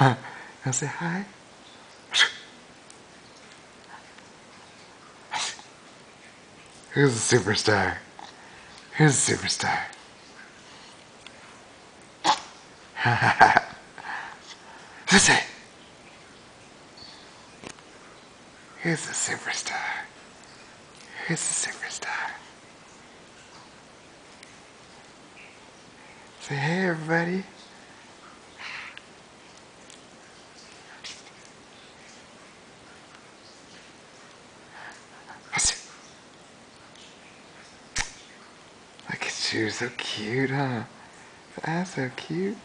I'll say hi. Who's a superstar? Who's a superstar? Listen. Who's a superstar? Who's a superstar? Say hey everybody. Look at you, so cute, huh? That's so cute.